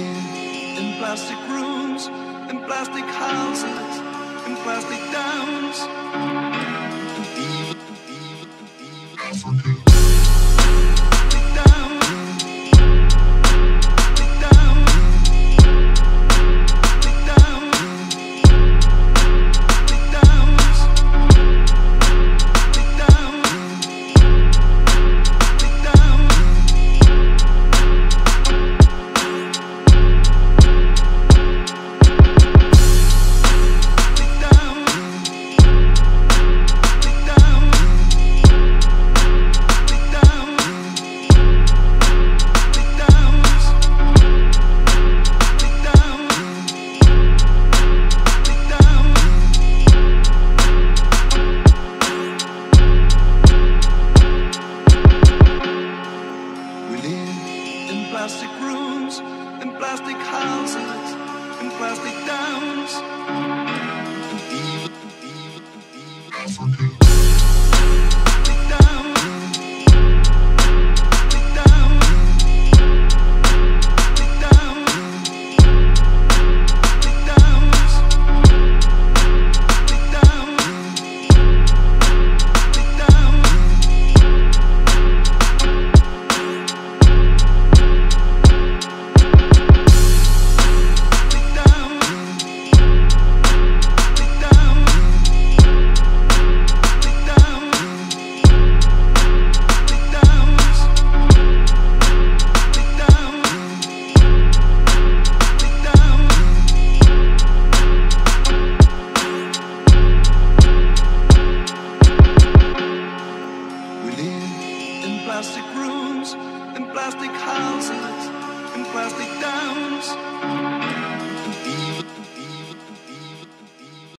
in plastic rooms, in plastic houses, in plastic downs. In plastic rooms, in plastic houses, in plastic towns, And even, even, even Africa. Plastic rooms, in plastic houses, in plastic downs.